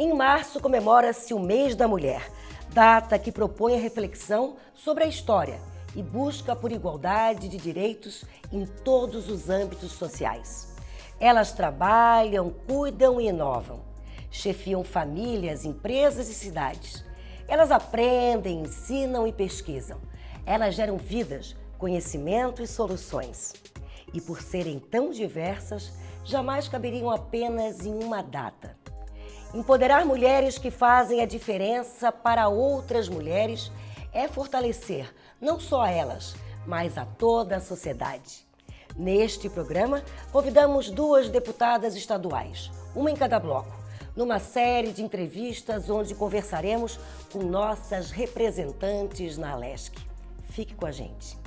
Em março comemora-se o Mês da Mulher, data que propõe a reflexão sobre a história e busca por igualdade de direitos em todos os âmbitos sociais. Elas trabalham, cuidam e inovam. Chefiam famílias, empresas e cidades. Elas aprendem, ensinam e pesquisam. Elas geram vidas, conhecimento e soluções. E por serem tão diversas, jamais caberiam apenas em uma data. Empoderar mulheres que fazem a diferença para outras mulheres é fortalecer não só elas, mas a toda a sociedade. Neste programa, convidamos duas deputadas estaduais, uma em cada bloco, numa série de entrevistas onde conversaremos com nossas representantes na Alesc. Fique com a gente.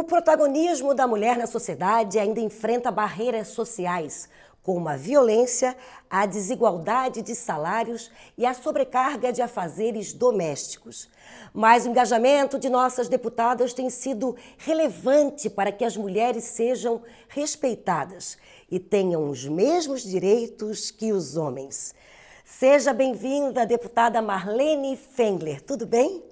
O protagonismo da mulher na sociedade ainda enfrenta barreiras sociais, como a violência, a desigualdade de salários e a sobrecarga de afazeres domésticos. Mas o engajamento de nossas deputadas tem sido relevante para que as mulheres sejam respeitadas e tenham os mesmos direitos que os homens. Seja bem-vinda, deputada Marlene Fengler. Tudo bem?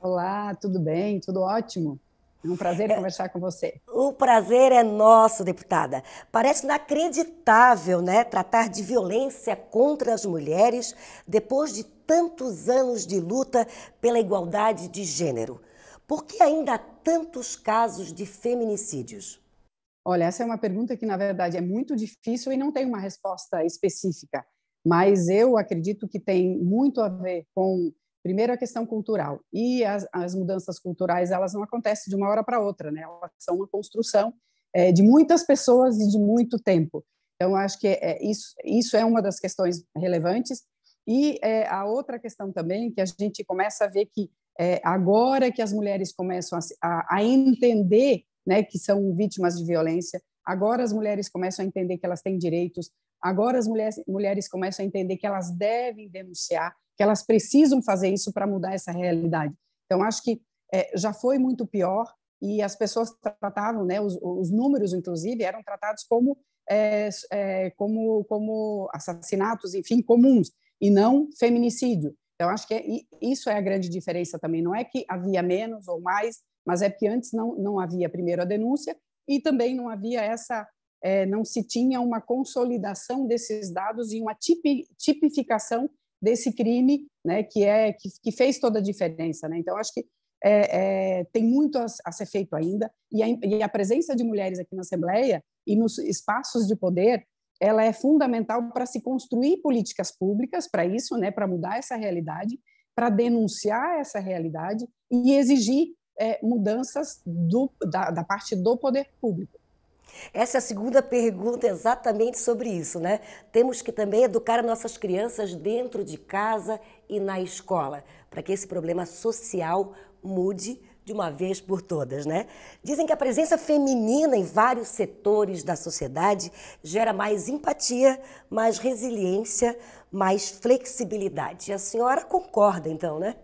Olá, tudo bem? Tudo ótimo. É um prazer é, conversar com você. O prazer é nosso, deputada. Parece inacreditável, né, tratar de violência contra as mulheres depois de tantos anos de luta pela igualdade de gênero. Por que ainda há tantos casos de feminicídios? Olha, essa é uma pergunta que, na verdade, é muito difícil e não tem uma resposta específica. Mas eu acredito que tem muito a ver com Primeiro, a questão cultural. E as, as mudanças culturais, elas não acontecem de uma hora para outra, né? Elas são uma construção é, de muitas pessoas e de muito tempo. Então, acho que é, isso, isso é uma das questões relevantes. E é, a outra questão também, que a gente começa a ver que agora que as mulheres começam a, a entender né, que são vítimas de violência, agora as mulheres começam a entender que elas têm direitos, agora as mulheres, mulheres começam a entender que elas devem denunciar, que elas precisam fazer isso para mudar essa realidade. Então, acho que é, já foi muito pior e as pessoas tratavam, né, os, os números, inclusive, eram tratados como, é, é, como, como assassinatos, enfim, comuns, e não feminicídio. Então, acho que é, isso é a grande diferença também. Não é que havia menos ou mais, mas é que antes não, não havia, primeiro, a denúncia e também não havia essa, é, não se tinha uma consolidação desses dados e uma tipi, tipificação desse crime, né, que é que, que fez toda a diferença, né? Então acho que é, é, tem muito a, a, ser feito ainda e a, e a presença de mulheres aqui na Assembleia e nos espaços de poder ela é fundamental para se construir políticas públicas para isso, né, para mudar essa realidade, para denunciar essa realidade e exigir é, mudanças do, da, da parte do poder público. Essa é a segunda pergunta exatamente sobre isso, né? Temos que também educar nossas crianças dentro de casa e na escola, para que esse problema social mude de uma vez por todas, né? Dizem que a presença feminina em vários setores da sociedade gera mais empatia, mais resiliência, mais flexibilidade. A senhora concorda, então, né?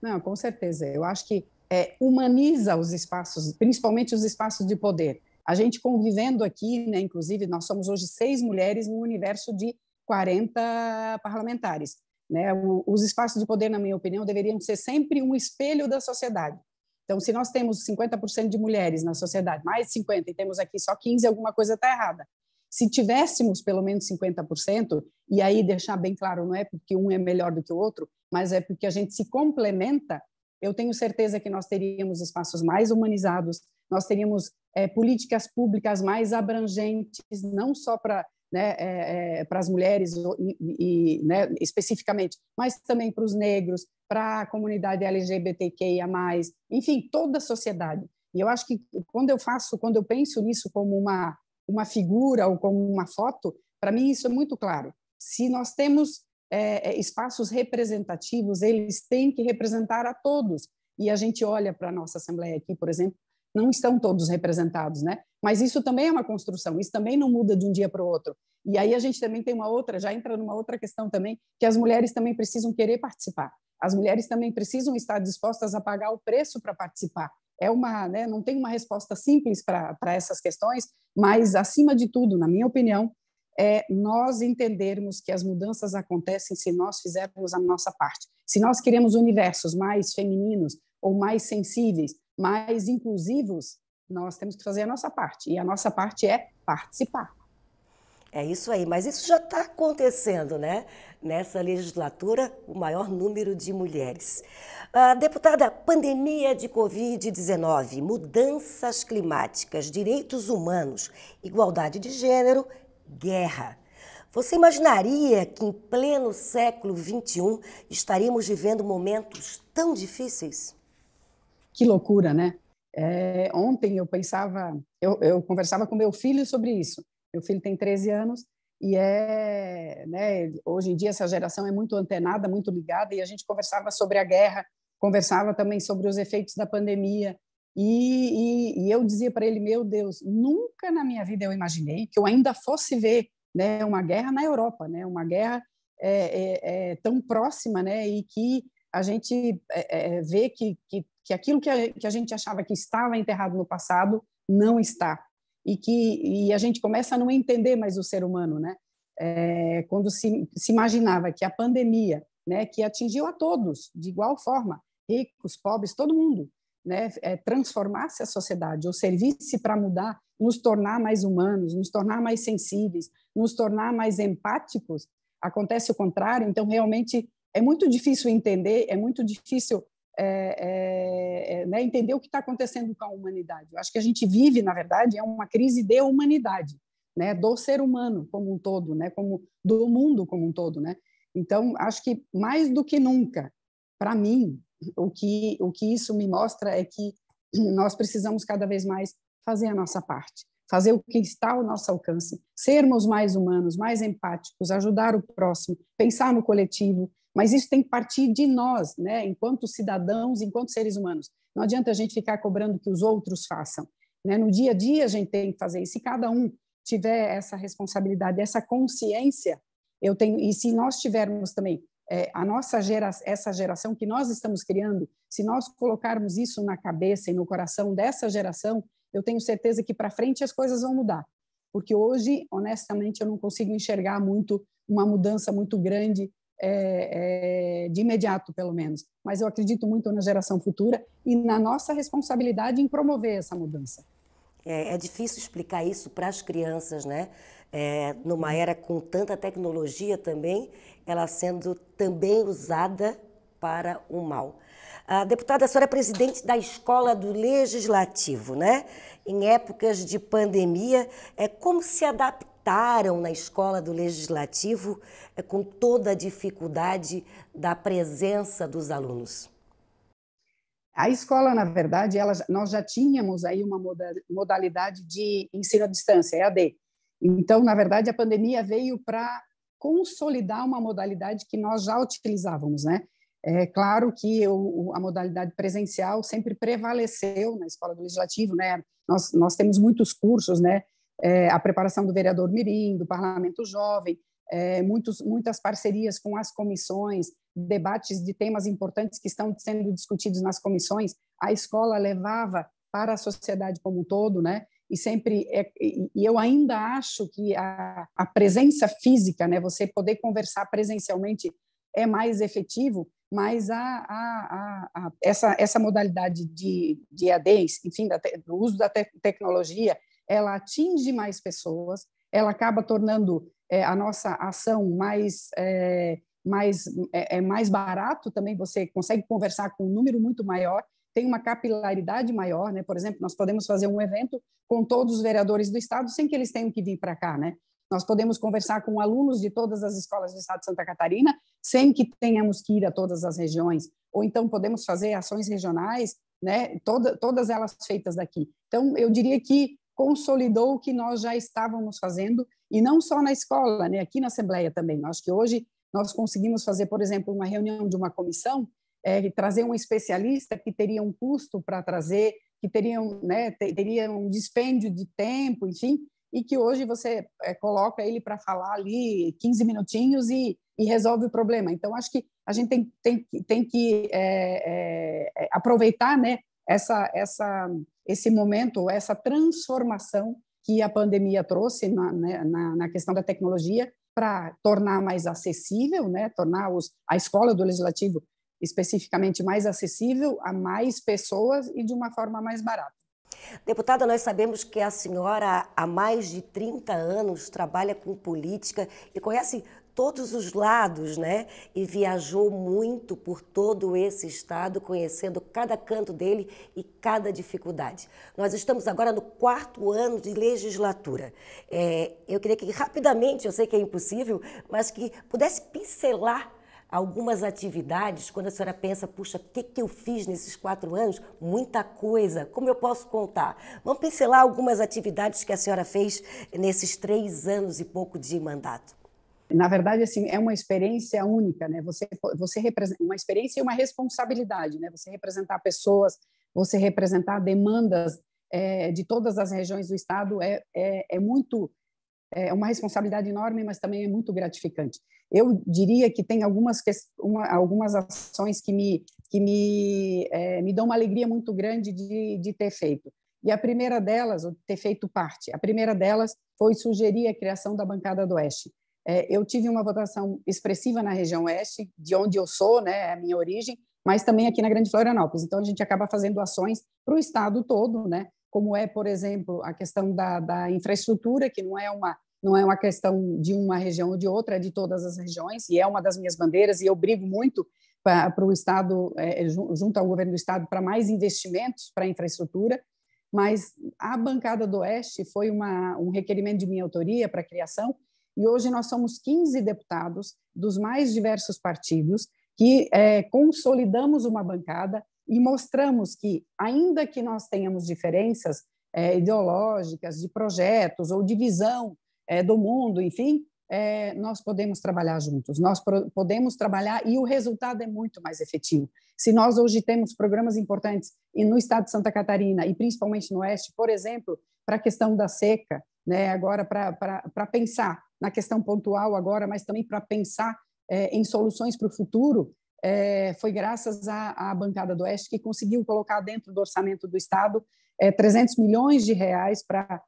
Não, com certeza. Eu acho que é, humaniza os espaços, principalmente os espaços de poder a gente convivendo aqui, né, inclusive, nós somos hoje seis mulheres no universo de 40 parlamentares. Né? Os espaços de poder, na minha opinião, deveriam ser sempre um espelho da sociedade. Então, se nós temos 50% de mulheres na sociedade, mais de 50%, e temos aqui só 15%, alguma coisa está errada. Se tivéssemos pelo menos 50%, e aí deixar bem claro, não é porque um é melhor do que o outro, mas é porque a gente se complementa, eu tenho certeza que nós teríamos espaços mais humanizados, nós teríamos é, políticas públicas mais abrangentes, não só para né, é, é, para as mulheres e, e né, especificamente, mas também para os negros, para a comunidade LGBTQIA+, enfim, toda a sociedade. E eu acho que quando eu faço, quando eu penso nisso como uma uma figura ou como uma foto, para mim isso é muito claro. Se nós temos é, é, espaços representativos, eles têm que representar a todos. E a gente olha para a nossa Assembleia aqui, por exemplo, não estão todos representados, né? Mas isso também é uma construção, isso também não muda de um dia para o outro. E aí a gente também tem uma outra, já entra numa outra questão também, que as mulheres também precisam querer participar. as mulheres também precisam estar dispostas a pagar o preço para participar. É uma, né, não tem uma resposta simples para essas questões, mas acima de tudo, na minha opinião, é nós entendermos que as mudanças acontecem se nós fizermos a nossa parte. Se nós queremos universos mais femininos ou mais sensíveis, mais inclusivos, nós temos que fazer a nossa parte. E a nossa parte é participar. É isso aí, mas isso já está acontecendo, né? Nessa legislatura, o maior número de mulheres. Uh, deputada, pandemia de Covid-19, mudanças climáticas, direitos humanos, igualdade de gênero, guerra. Você imaginaria que em pleno século XXI estaríamos vivendo momentos tão difíceis? Que loucura, né? É, ontem eu pensava, eu, eu conversava com meu filho sobre isso. Meu filho tem 13 anos e é, né, hoje em dia essa geração é muito antenada, muito ligada, e a gente conversava sobre a guerra, conversava também sobre os efeitos da pandemia, e, e, e eu dizia para ele, meu Deus, nunca na minha vida eu imaginei que eu ainda fosse ver né, uma guerra na Europa, né, uma guerra é, é, é tão próxima, né, e que a gente é, é, vê que, que, que aquilo que a, que a gente achava que estava enterrado no passado não está e que e a gente começa a não entender mais o ser humano, né? É, quando se, se imaginava que a pandemia, né, que atingiu a todos de igual forma, ricos, pobres, todo mundo, né, é, transformasse a sociedade ou servisse para mudar, nos tornar mais humanos, nos tornar mais sensíveis, nos tornar mais empáticos, acontece o contrário. Então, realmente, é muito difícil entender, é muito difícil é, é, é, né, entender o que está acontecendo com a humanidade. Eu acho que a gente vive, na verdade, é uma crise de humanidade, né, do ser humano como um todo, né, como do mundo como um todo, né. Então, acho que mais do que nunca, para mim, o que o que isso me mostra é que nós precisamos cada vez mais fazer a nossa parte, fazer o que está ao nosso alcance, sermos mais humanos, mais empáticos, ajudar o próximo, pensar no coletivo, mas isso tem que partir de nós, né, enquanto cidadãos, enquanto seres humanos. Não adianta a gente ficar cobrando que os outros façam. Né? No dia a dia a gente tem que fazer isso. Se cada um tiver essa responsabilidade, essa consciência, eu tenho. E se nós tivermos também é, a nossa gera, essa geração que nós estamos criando, se nós colocarmos isso na cabeça e no coração dessa geração, eu tenho certeza que para frente as coisas vão mudar. Porque hoje, honestamente, eu não consigo enxergar muito uma mudança muito grande é, é, de imediato, pelo menos. Mas eu acredito muito na geração futura e na nossa responsabilidade em promover essa mudança. É, é difícil explicar isso para as crianças, né? É, numa era com tanta tecnologia também, ela sendo também usada para o mal. A deputada, a senhora é presidente da Escola do Legislativo, né? Em épocas de pandemia, é como se adaptar adaptaram na escola do legislativo é, com toda a dificuldade da presença dos alunos? A escola, na verdade, ela, nós já tínhamos aí uma modalidade de ensino à distância, EAD. Então, na verdade, a pandemia veio para consolidar uma modalidade que nós já utilizávamos, né? É claro que a modalidade presencial sempre prevaleceu na escola do legislativo, né? Nós, nós temos muitos cursos, né? É, a preparação do vereador Mirim, do Parlamento Jovem, é, muitos, muitas parcerias com as comissões, debates de temas importantes que estão sendo discutidos nas comissões, a escola levava para a sociedade como um todo, né? E sempre, é, e eu ainda acho que a, a presença física, né? Você poder conversar presencialmente é mais efetivo, mas a, a, a, essa, essa modalidade de, de ADs, enfim, da, do uso da te, tecnologia, ela atinge mais pessoas, ela acaba tornando é, a nossa ação mais é, mais é, é, mais barato também você consegue conversar com um número muito maior tem uma capilaridade maior né? Por exemplo nós podemos fazer um evento com todos os vereadores do estado sem que eles tenham que vir para cá né? Nós podemos conversar com alunos de todas as escolas do estado de Santa Catarina sem que tenhamos que ir a todas as regiões. Ou então podemos fazer ações regionais né? Toda, todas elas feitas daqui. Então eu diria que consolidou o que nós já estávamos fazendo, e não só na escola, né, aqui na Assembleia também. Acho que hoje nós conseguimos fazer, por exemplo, uma reunião de uma comissão, é, trazer um especialista que teria um custo para trazer, que teria, né, teria um dispêndio de tempo, enfim, e que hoje você é, coloca ele para falar ali 15 minutinhos e, e resolve o problema. Então, acho que a gente tem, tem, tem que é, é, aproveitar né, essa, essa, esse momento, essa transformação que a pandemia trouxe na, né, na, na questão da tecnologia para tornar mais acessível, né, tornar os, a escola do legislativo especificamente mais acessível a mais pessoas e de uma forma mais barata. Deputada, nós sabemos que a senhora há mais de 30 anos trabalha com política e conhece todos os lados, né? E viajou muito por todo esse estado, conhecendo cada canto dele e cada dificuldade. Nós estamos agora no quarto ano de legislatura. É, eu queria que rapidamente, eu sei que é impossível, mas que pudesse pincelar algumas atividades, quando a senhora pensa, puxa, o que, que eu fiz nesses quatro anos? Muita coisa, como eu posso contar? Vamos pincelar algumas atividades que a senhora fez nesses três anos e pouco de mandato. Na verdade, assim, é uma experiência única, né? Você, você representa uma experiência e uma responsabilidade, né? Você representar pessoas, você representar demandas é, de todas as regiões do estado é, é, é muito é uma responsabilidade enorme, mas também é muito gratificante. Eu diria que tem algumas, uma, algumas ações que me, que me, é, me dão uma alegria muito grande de, de ter feito. E a primeira delas, ou ter feito parte, a primeira delas foi sugerir a criação da bancada do Oeste. É, eu tive uma votação expressiva na região Oeste, de onde eu sou, né, a minha origem, mas também aqui na Grande Florianópolis. Então, a gente acaba fazendo ações para o estado todo, né, como é, por exemplo, a questão da, da infraestrutura, que não é uma não é uma questão de uma região ou de outra, é de todas as regiões, e é uma das minhas bandeiras, e eu brigo muito para o Estado, é, junto ao governo do Estado, para mais investimentos para infraestrutura, mas a bancada do Oeste foi uma, um requerimento de minha autoria para a criação, e hoje nós somos 15 deputados dos mais diversos partidos que é, consolidamos uma bancada e mostramos que, ainda que nós tenhamos diferenças é, ideológicas, de projetos ou de visão é, do mundo, enfim, é, nós podemos trabalhar juntos, nós podemos trabalhar e o resultado é muito mais efetivo. Se nós hoje temos programas importantes e no estado de Santa Catarina e principalmente no oeste, por exemplo, para a questão da seca, né, agora para pensar na questão pontual agora, mas também para pensar é, em soluções para o futuro, é, foi graças à, à, bancada do Oeste que conseguiu colocar dentro do orçamento do Estado é, 300 milhões de reais para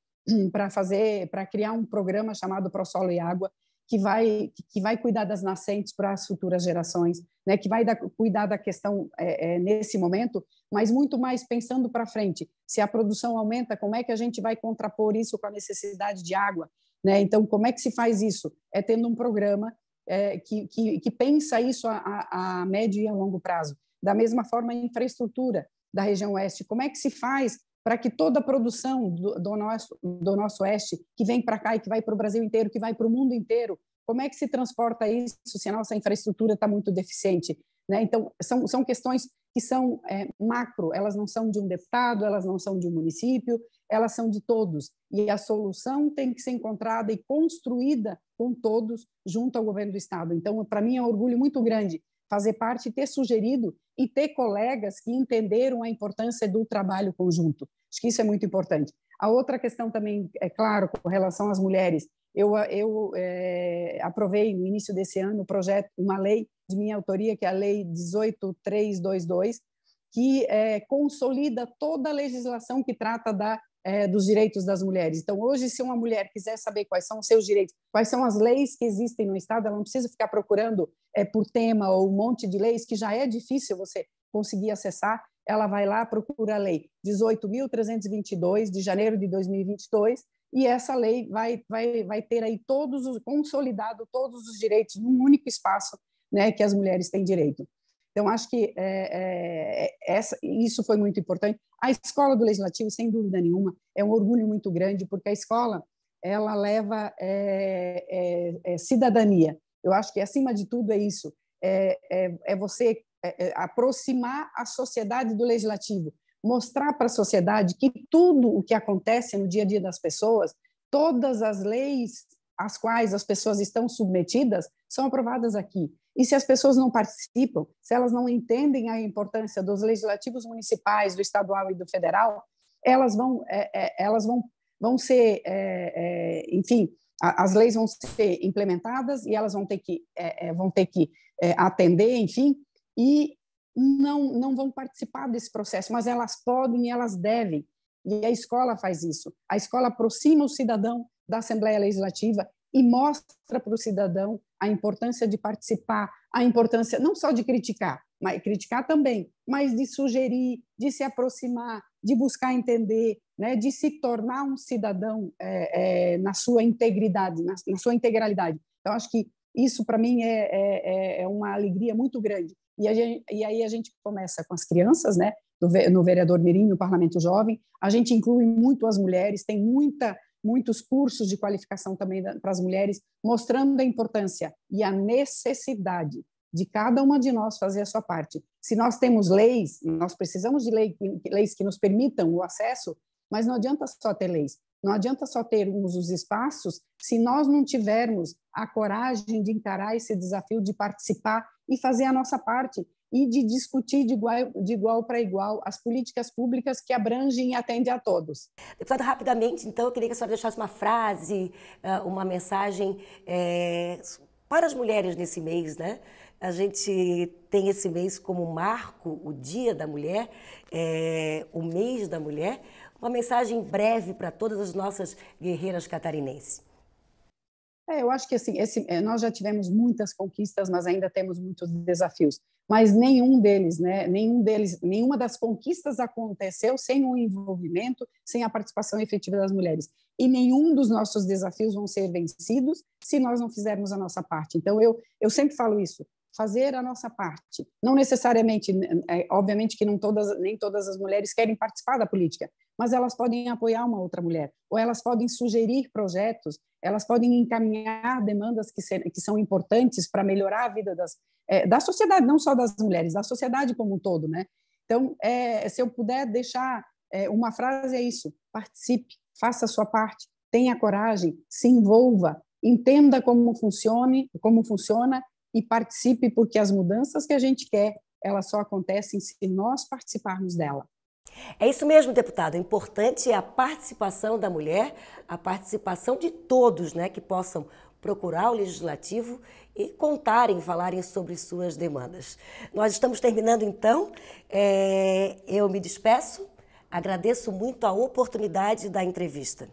para fazer, para criar um programa chamado Pro Solo e Água, que vai que vai cuidar das nascentes para as futuras gerações, né? Que vai dar, cuidar da questão é, é, nesse momento, mas muito mais pensando para frente. Se a produção aumenta, como é que a gente vai contrapor isso com a necessidade de água, né? Então, como é que se faz isso? É tendo um programa é, que, que, que pensa isso a, a, médio e a longo prazo. Da mesma forma, a infraestrutura da região oeste, como é que se faz para que toda a produção do, do, nosso, do nosso oeste, que vem para cá e que vai para o Brasil inteiro, que vai para o mundo inteiro, como é que se transporta isso se a nossa infraestrutura está muito deficiente? Né? Então, são, são questões que são é, macro, elas não são de um deputado, elas não são de um município, elas são de todos. E a solução tem que ser encontrada e construída com todos junto ao governo do Estado. Então, para mim, é um orgulho muito grande fazer parte, ter sugerido e ter colegas que entenderam a importância do trabalho conjunto. Acho que isso é muito importante. A outra questão também, é claro, com relação às mulheres, eu, eu é, aprovei no início desse ano o projeto, uma lei de minha autoria, que é a Lei 18322, que é, consolida toda a legislação que trata da é, dos direitos das mulheres. Então, hoje, se uma mulher quiser saber quais são os seus direitos, quais são as leis que existem no Estado, ela não precisa ficar procurando é, por tema ou um monte de leis que já é difícil você conseguir acessar. Ela vai lá, procura a lei 18.322, de janeiro de 2022, e essa lei vai, vai, vai ter aí todos os, consolidado todos os direitos num único espaço né, que as mulheres têm direito. Então, acho que é, é, essa, isso foi muito importante. A escola do Legislativo, sem dúvida nenhuma, é um orgulho muito grande, porque a escola ela leva é, é, é cidadania. Eu acho que, acima de tudo, é isso. É, é, é você aproximar a sociedade do Legislativo, mostrar para a sociedade que tudo o que acontece no dia a dia das pessoas, todas as leis às quais as pessoas estão submetidas, são aprovadas aqui. E se as pessoas não participam, se elas não entendem a importância dos legislativos municipais, do estadual e do federal, elas vão, é, é, elas vão, vão ser, é, é enfim, as leis vão ser implementadas e elas vão ter que, é, é, vão ter que atender, enfim, e não, não vão participar desse processo, mas elas podem e elas devem. E a escola faz isso. A escola aproxima o cidadão da Assembleia Legislativa e mostra para o cidadão a importância de participar, a importância não só de criticar, mas criticar também, mas de sugerir, de se aproximar, de buscar entender, né, de se tornar um cidadão é, é, na sua integridade, na, na, sua integralidade. Então, acho que isso, para mim, é, é, é, uma alegria muito grande. E, gente, e, aí a gente começa com as crianças, né, no vereador Mirim, no Parlamento Jovem, a gente inclui muito as mulheres, tem muita muitos cursos de qualificação também para as mulheres, mostrando a importância e a necessidade de cada uma de nós fazer a sua parte. Se nós temos leis, nós precisamos de lei, leis que nos permitam o acesso, mas não adianta só ter leis, não adianta só termos os espaços se nós não tivermos a coragem de encarar esse desafio de participar e fazer a nossa parte e de discutir de igual, de igual para igual as políticas públicas que abrangem e atendem a todos. Deputada, rapidamente, então, eu queria que a senhora deixasse uma frase, ah, uma mensagem é, para as mulheres nesse mês, né? A gente tem esse mês como marco o Dia da Mulher, é, o mês da mulher. Uma mensagem breve para todas as nossas guerreiras catarinenses. É, eu acho que assim, esse, é, nós já tivemos muitas conquistas, mas ainda temos muitos desafios. Mas nenhum deles, né, nenhum deles, nenhuma das conquistas aconteceu sem o envolvimento, sem a participação efetiva das mulheres. E nenhum dos nossos desafios vão ser vencidos se nós não fizermos a nossa parte. Então eu, eu sempre falo isso fazer a nossa parte. Não necessariamente, é, obviamente que não todas, nem todas as mulheres querem participar da política, mas elas podem apoiar uma outra mulher, ou elas podem sugerir projetos, elas podem encaminhar demandas que, ser, que são importantes para melhorar a vida das, é, da sociedade, não só das mulheres, da sociedade como um todo, né? Então, é, se eu puder deixar é, uma frase é isso: participe, faça a sua parte, tenha coragem, se envolva, entenda como funcione, como funciona e participe, porque as mudanças que a gente quer, elas só acontecem se nós participarmos dela. É isso mesmo, deputado. Importante é a participação da mulher, a participação de todos, né, que possam procurar o legislativo e contarem, falarem sobre suas demandas. Nós estamos terminando então. É, eu me despeço. Agradeço muito a oportunidade da entrevista.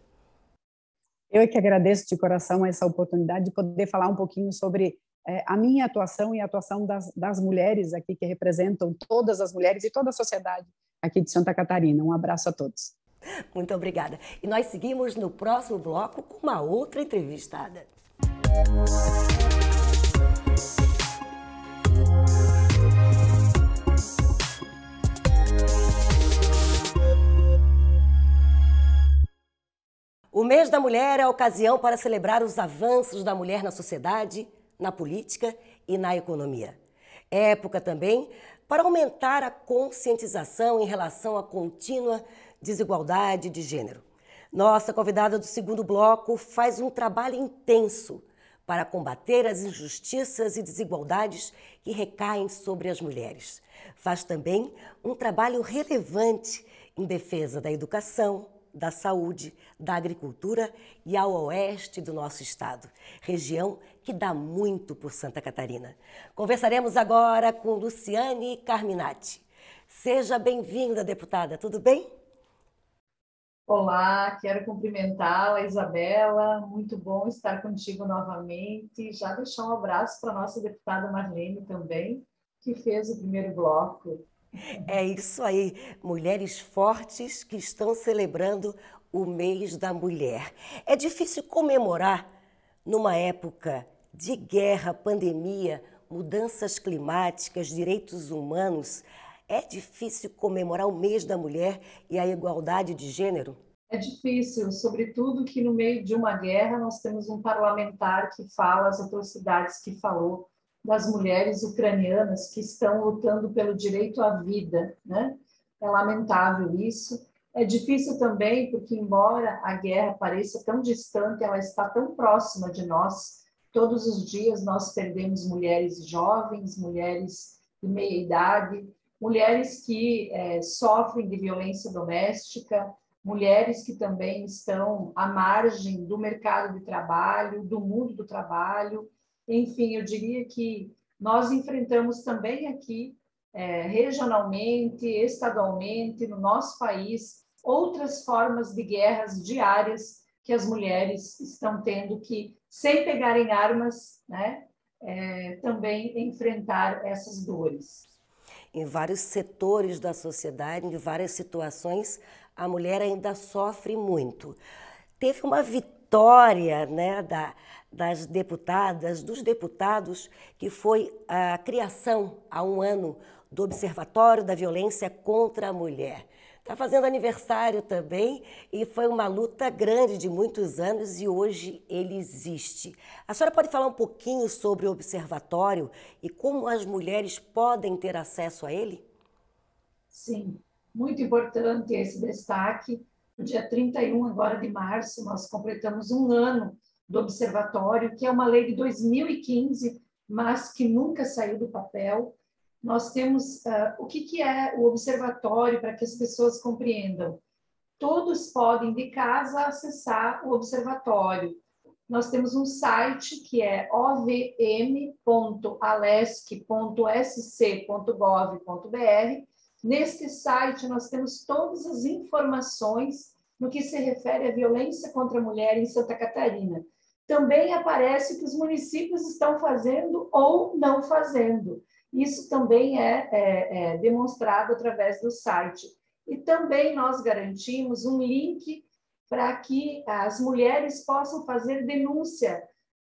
Eu é que agradeço de coração essa oportunidade de poder falar um pouquinho sobre é, a minha atuação e a atuação das, das mulheres aqui que representam todas as mulheres e toda a sociedade aqui de Santa Catarina. Um abraço a todos. Muito obrigada. E nós seguimos no próximo bloco com uma outra entrevistada. O mês da mulher é a ocasião para celebrar os avanços da mulher na sociedade na política e na economia. Época também para aumentar a conscientização em relação à contínua desigualdade de gênero. Nossa convidada do segundo bloco faz um trabalho intenso para combater as injustiças e desigualdades que recaem sobre as mulheres. Faz também um trabalho relevante em defesa da educação, da saúde, da agricultura e ao oeste do nosso estado, região que dá muito por Santa Catarina. Conversaremos agora com Luciane Carminati. Seja bem-vinda, deputada, tudo bem? Olá, quero cumprimentá-la, Isabela. Muito bom estar contigo novamente. Já deixar um abraço para a nossa deputada Marlene também, que fez o primeiro bloco. É isso aí, mulheres fortes que estão celebrando o mês da mulher. É difícil comemorar numa época de guerra, pandemia, mudanças climáticas, direitos humanos, é difícil comemorar o mês da mulher e a igualdade de gênero? É difícil, sobretudo que no meio de uma guerra nós temos um parlamentar que fala as atrocidades que falou das mulheres ucranianas que estão lutando pelo direito à vida, né? É lamentável isso. É difícil também porque embora a guerra pareça tão distante, ela está tão próxima de nós Todos os dias nós perdemos mulheres jovens, mulheres de meia idade, mulheres que é, sofrem de violência doméstica, mulheres que também estão à margem do mercado de trabalho, do mundo do trabalho. Enfim, eu diria que nós enfrentamos também aqui, é, regionalmente, estadualmente, no nosso país, outras formas de guerras diárias que as mulheres estão tendo que, sem pegarem armas, né, é, também enfrentar essas dores. Em vários setores da sociedade, em várias situações, a mulher ainda sofre muito. Teve uma vitória né, da, das deputadas, dos deputados, que foi a criação há um ano do Observatório da Violência contra a Mulher. Está fazendo aniversário também e foi uma luta grande de muitos anos e hoje ele existe. A senhora pode falar um pouquinho sobre o observatório e como as mulheres podem ter acesso a ele? Sim, muito importante esse destaque. No dia 31 agora de março, nós completamos um ano do observatório, que é uma lei de 2015, mas que nunca saiu do papel nós temos uh, o que, que é o observatório para que as pessoas compreendam. Todos podem de casa acessar o observatório. Nós temos um site que é ovm.alesc.sc.gov.br. Neste site nós temos todas as informações no que se refere à violência contra a mulher em Santa Catarina. Também aparece o que os municípios estão fazendo ou não fazendo. Isso também é, é, é demonstrado através do site. E também nós garantimos um link para que as mulheres possam fazer denúncia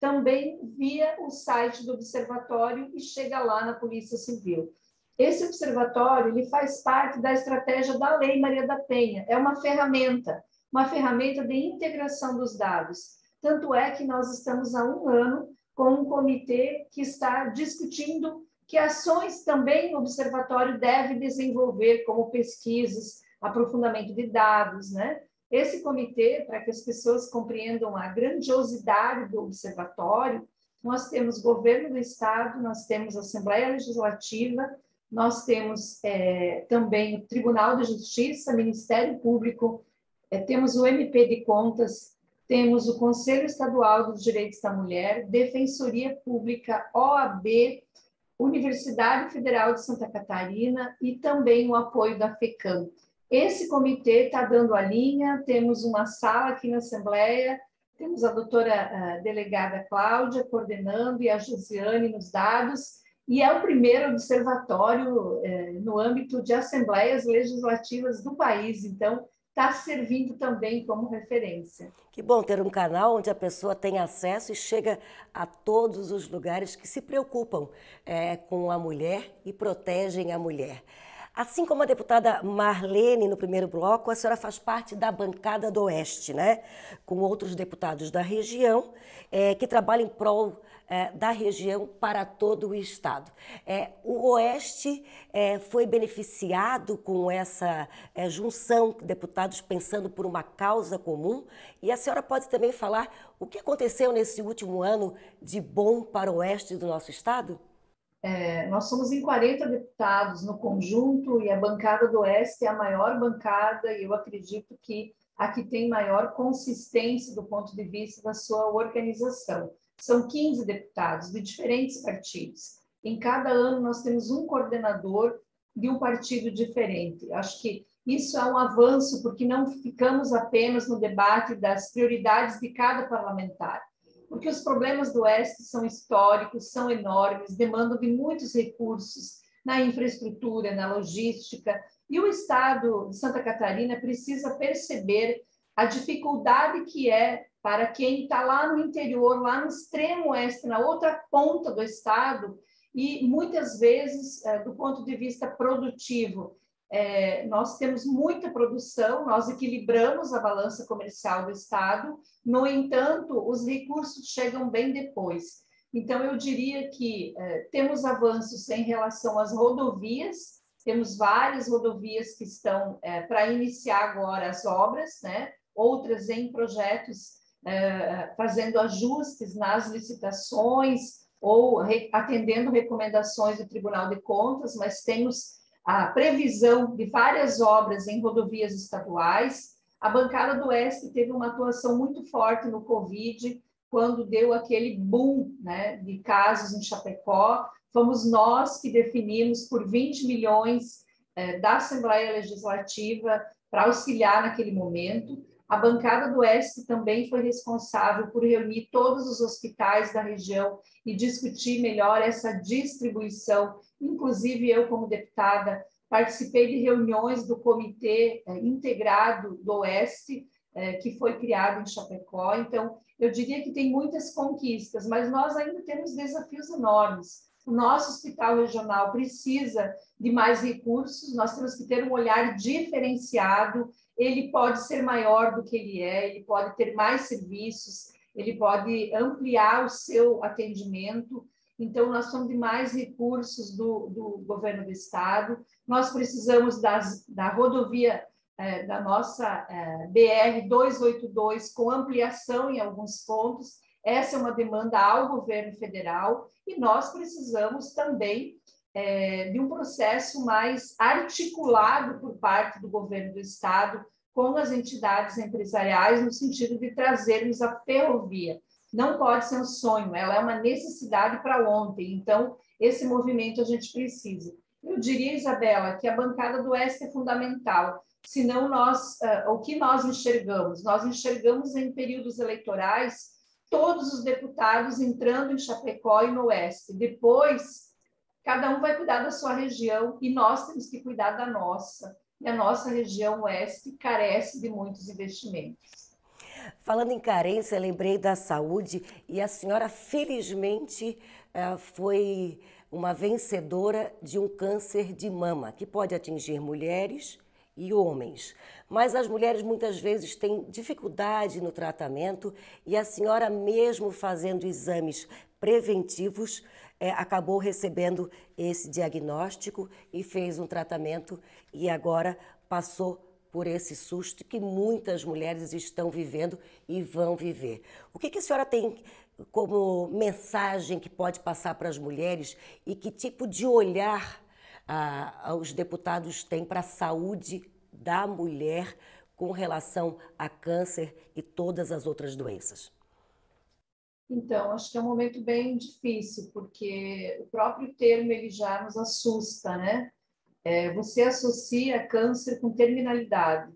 também via o site do observatório e chega lá na Polícia Civil. Esse observatório ele faz parte da estratégia da Lei Maria da Penha. É uma ferramenta, uma ferramenta de integração dos dados. Tanto é que nós estamos há um ano com um comitê que está discutindo que ações também o observatório deve desenvolver, como pesquisas, aprofundamento de dados, né? Esse comitê, para que as pessoas compreendam a grandiosidade do observatório, nós temos governo do Estado, nós temos Assembleia Legislativa, nós temos é, também o Tribunal de Justiça, Ministério Público, é, temos o MP de Contas, temos o Conselho Estadual dos Direitos da Mulher, Defensoria Pública, OAB, Universidade Federal de Santa Catarina e também o apoio da FECAM. Esse comitê está dando a linha, temos uma sala aqui na Assembleia, temos a doutora a delegada Cláudia coordenando e a Josiane nos dados, e é o primeiro observatório eh, no âmbito de assembleias legislativas do país. Então, está servindo também como referência. Que bom ter um canal onde a pessoa tem acesso e chega a todos os lugares que se preocupam é, com a mulher e protegem a mulher. Assim como a deputada Marlene no primeiro bloco, a senhora faz parte da bancada do Oeste, né? Com outros deputados da região é, que trabalham em prol é, da região para todo o estado. É, o Oeste é, foi beneficiado com essa é, junção, deputados pensando por uma causa comum. E a senhora pode também falar o que aconteceu nesse último ano de bom para o Oeste do nosso estado? É, nós somos em 40 deputados no conjunto e a bancada do Oeste é a maior bancada e eu acredito que a que tem maior consistência do ponto de vista da sua organização. São 15 deputados de diferentes partidos. Em cada ano nós temos um coordenador de um partido diferente. Acho que isso é um avanço, porque não ficamos apenas no debate das prioridades de cada parlamentar, porque os problemas do Oeste são históricos, são enormes, demandam de muitos recursos na infraestrutura, na logística, e o Estado de Santa Catarina precisa perceber a dificuldade que é para quem está lá no interior, lá no extremo oeste, na outra ponta do estado, e muitas vezes, é, do ponto de vista produtivo, é, nós temos muita produção, nós equilibramos a balança comercial do Estado, no entanto, os recursos chegam bem depois. Então, eu diria que é, temos avanços em relação às rodovias, temos várias rodovias que estão para iniciar agora as obras, né? Outras em projetos é, fazendo ajustes nas licitações ou atendendo recomendações do Tribunal de Contas, mas temos a previsão de várias obras em rodovias estaduais, A bancada do Oeste teve uma atuação muito forte no Covid, quando deu aquele boom né, de casos em Chapecó. Fomos nós que definimos por 20 milhões eh, da Assembleia Legislativa para auxiliar naquele momento. A bancada do Oeste também foi responsável por reunir todos os hospitais da região e discutir melhor essa distribuição. Inclusive, eu, como deputada, participei de reuniões do Comitê eh, Integrado do Oeste, eh, que foi criado em Chapecó. Então, eu diria que tem muitas conquistas, mas nós ainda temos desafios enormes. O nosso hospital regional precisa de mais recursos, nós temos que ter um olhar diferenciado. Ele pode ser maior do que ele é, ele pode ter mais serviços, ele pode ampliar o seu atendimento. Então, nós precisamos de mais recursos do, do governo do Estado. Nós precisamos das, da rodovia é, da nossa é, BR 282 com ampliação em alguns pontos. Essa é uma demanda ao governo federal e nós precisamos também é, de um processo mais articulado por parte do governo do estado com as entidades empresariais no sentido de trazermos a ferrovia. Não pode ser um sonho, ela é uma necessidade para ontem. Então, esse movimento a gente precisa. Eu diria, Isabela, que a bancada do Oeste é fundamental senão nós, uh, o que nós enxergamos? Nós enxergamos em períodos eleitorais todos os deputados entrando em Chapecó e no Oeste. Depois, cada um vai cuidar da sua região e nós temos que cuidar da nossa. E a nossa região Oeste carece de muitos investimentos. Falando em carência, lembrei da saúde e a senhora, felizmente, eh, foi uma vencedora de um câncer de mama, que pode atingir mulheres e homens. Mas as mulheres muitas vezes têm dificuldade no tratamento e a senhora, mesmo fazendo exames preventivos, é, acabou recebendo esse diagnóstico e fez um tratamento e agora passou por esse susto que muitas mulheres estão vivendo e vão viver. O que, que a senhora tem como mensagem que pode passar para as mulheres e que tipo de olhar ah, os deputados têm para a saúde da mulher com relação a câncer e todas as outras doenças? Então, acho que é um momento bem difícil, porque o próprio termo ele já nos assusta, né? É, você associa câncer com terminalidade.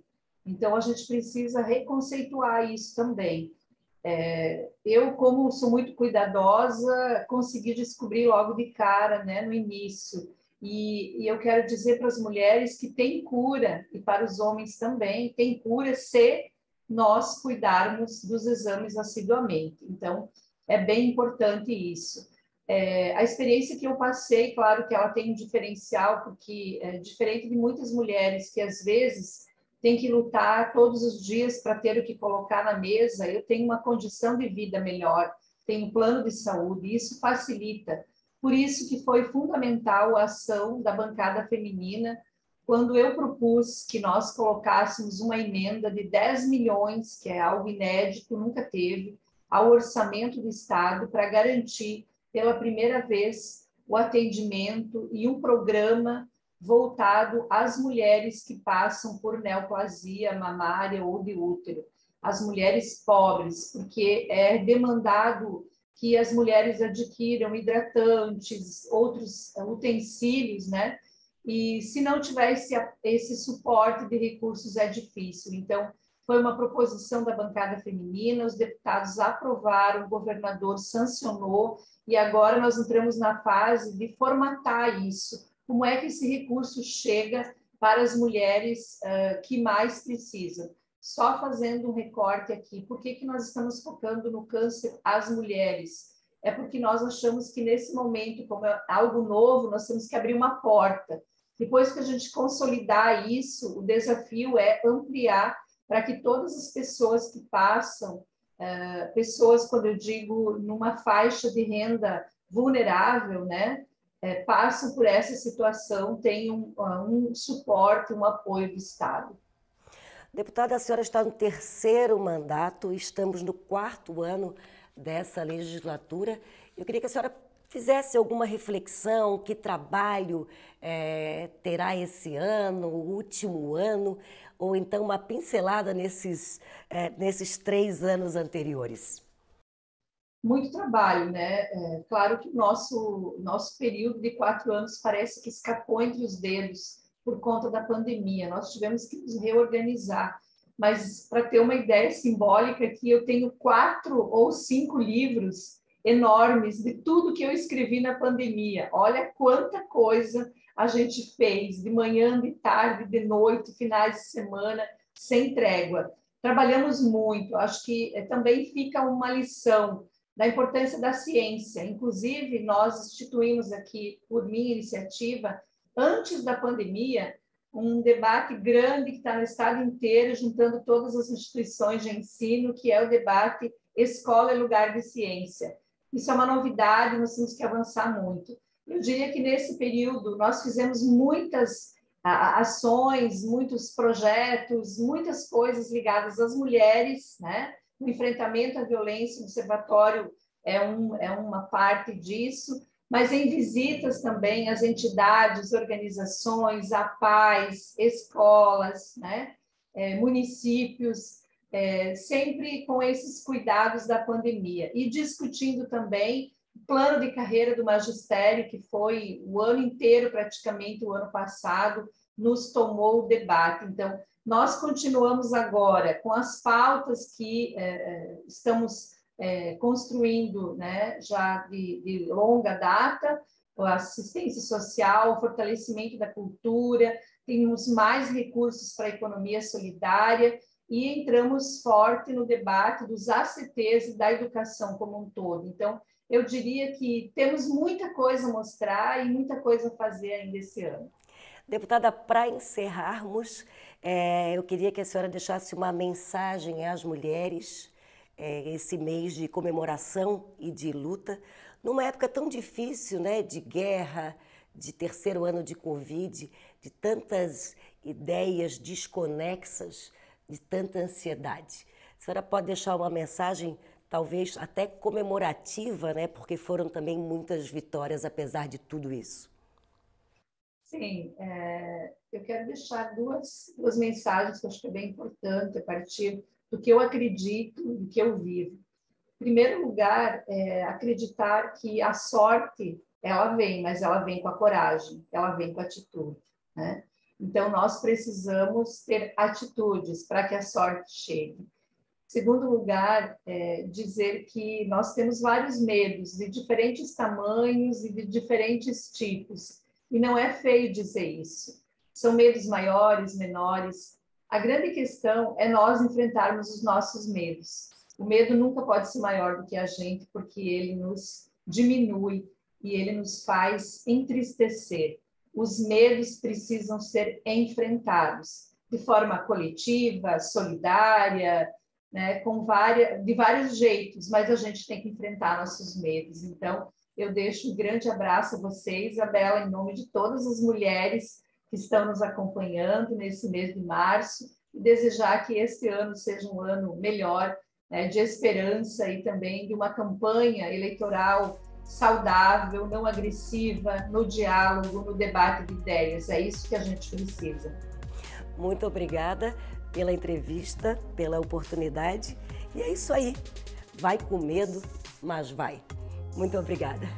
Então, a gente precisa reconceituar isso também. É, eu, como sou muito cuidadosa, consegui descobrir logo de cara, né, no início, e, e, eu quero dizer para as mulheres que tem cura, e para os homens também, tem cura se nós cuidarmos dos exames assiduamente. Então, é bem importante isso. É, a experiência que eu passei, claro que ela tem um diferencial, porque é diferente de muitas mulheres que às vezes têm que lutar todos os dias para ter o que colocar na mesa, eu tenho uma condição de vida melhor, tenho um plano de saúde, isso facilita por isso que foi fundamental a ação da bancada feminina quando eu propus que nós colocássemos uma emenda de 10 milhões, que é algo inédito, nunca teve, ao orçamento do Estado para garantir pela primeira vez o atendimento e um programa voltado às mulheres que passam por neoplasia mamária ou de útero, as mulheres pobres, porque é demandado que as mulheres adquiram hidratantes, outros utensílios, né? E se não tiver esse, esse suporte de recursos, é difícil. Então, foi uma proposição da bancada feminina, os deputados aprovaram, o governador sancionou, e agora nós entramos na fase de formatar isso. Como é que esse recurso chega para as mulheres uh, que mais precisam? só fazendo um recorte aqui, por que, que nós estamos focando no câncer às mulheres? É porque nós achamos que nesse momento, como é algo novo, nós temos que abrir uma porta. Depois que a gente consolidar isso, o desafio é ampliar para que todas as pessoas que passam, uh, pessoas, quando eu digo numa faixa de renda vulnerável, né, é, passam por essa situação, tenham um, um suporte, um apoio do Estado. Deputada, a senhora está no terceiro mandato, estamos no quarto ano dessa legislatura. Eu queria que a senhora fizesse alguma reflexão, que trabalho é, terá esse ano, o último ano, ou então uma pincelada nesses, é, nesses três anos anteriores? Muito trabalho, né? É, claro que o nosso, nosso período de quatro anos parece que escapou entre os dedos por conta da pandemia. Nós tivemos que nos reorganizar. Mas, para ter uma ideia simbólica, aqui eu tenho quatro ou cinco livros enormes de tudo que eu escrevi na pandemia. Olha quanta coisa a gente fez, de manhã, de tarde, de noite, finais de semana, sem trégua. Trabalhamos muito, acho que eh, também fica uma lição da importância da ciência. Inclusive, nós instituímos aqui, por minha iniciativa, antes da pandemia, um debate grande que está no estado inteiro, juntando todas as instituições de ensino, que é o debate Escola é Lugar de Ciência. Isso é uma novidade, nós temos que avançar muito. Eu diria que nesse período nós fizemos muitas ações, muitos projetos, muitas coisas ligadas às mulheres, né? O enfrentamento à violência, o observatório é, um, é uma parte disso, mas em visitas também às entidades, organizações, a paz, escolas, né? É, municípios, é, sempre com esses cuidados da pandemia e discutindo também o plano de carreira do magistério, que foi o ano inteiro, praticamente o ano passado, nos tomou o debate. Então, nós continuamos agora com as pautas que é, é estamos é, construindo né, já de, de longa data, assistência social, fortalecimento da cultura, temos mais recursos para a economia solidária e entramos forte no debate dos ACTs e da educação como um todo. Então, eu diria que temos muita coisa a mostrar e muita coisa a fazer ainda esse ano. Deputada, para encerrarmos, é, eu queria que a senhora deixasse uma mensagem às mulheres, é, esse mês de comemoração e de luta, numa época tão difícil, né, de guerra, de terceiro ano de Covid, de tantas ideias desconexas de tanta ansiedade. A senhora pode deixar uma mensagem, talvez até comemorativa, né? porque foram também muitas vitórias apesar de tudo isso. Sim, é, eu quero deixar duas, duas mensagens que eu acho que é bem importante a partir do que eu acredito, do que eu vivo. Em primeiro lugar, é acreditar que a sorte ela vem, mas ela vem com a coragem, ela vem com a atitude. Né? Então, nós precisamos ter atitudes para que a sorte chegue. Segundo lugar, é dizer que nós temos vários medos de diferentes tamanhos e de diferentes tipos. E não é feio dizer isso. São medos maiores, menores. A grande questão é nós enfrentarmos os nossos medos. O medo nunca pode ser maior do que a gente, porque ele nos diminui e ele nos faz entristecer os medos precisam ser enfrentados de forma coletiva, solidária, né, com várias, de vários jeitos, mas a gente tem que enfrentar nossos medos. Então, eu deixo um grande abraço a você, Isabela, em nome de todas as mulheres que estão nos acompanhando nesse mês de março, e desejar que este ano seja um ano melhor, né, de esperança e também de uma campanha eleitoral saudável, não agressiva, no diálogo, no debate de ideias. É isso que a gente precisa. Muito obrigada pela entrevista, pela oportunidade. E é isso aí. Vai com medo, mas vai. Muito obrigada.